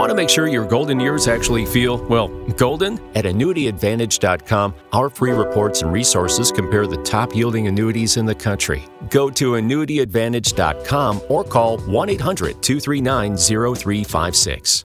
Want to make sure your golden years actually feel, well, golden? At annuityadvantage.com, our free reports and resources compare the top yielding annuities in the country. Go to annuityadvantage.com or call 1 800 239 0356.